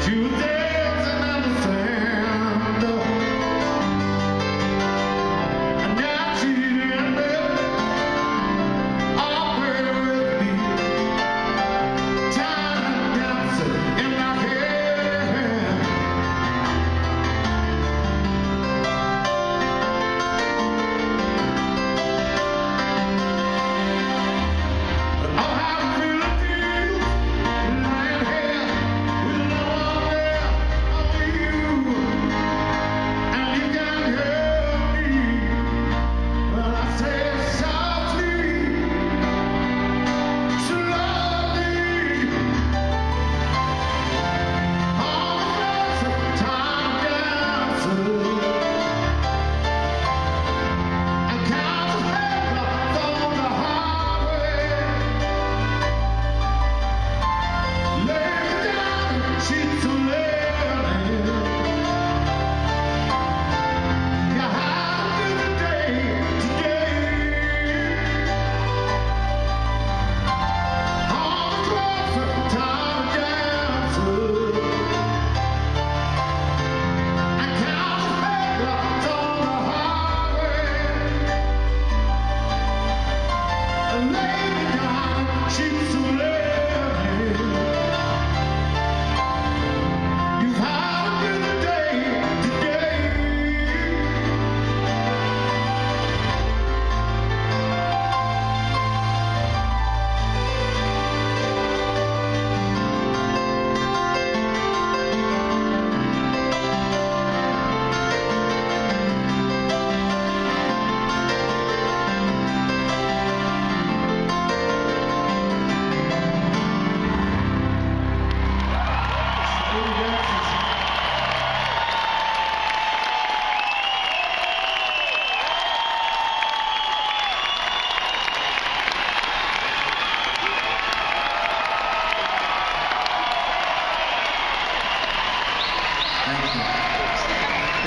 Today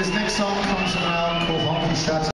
This next song comes around called Honky Shots.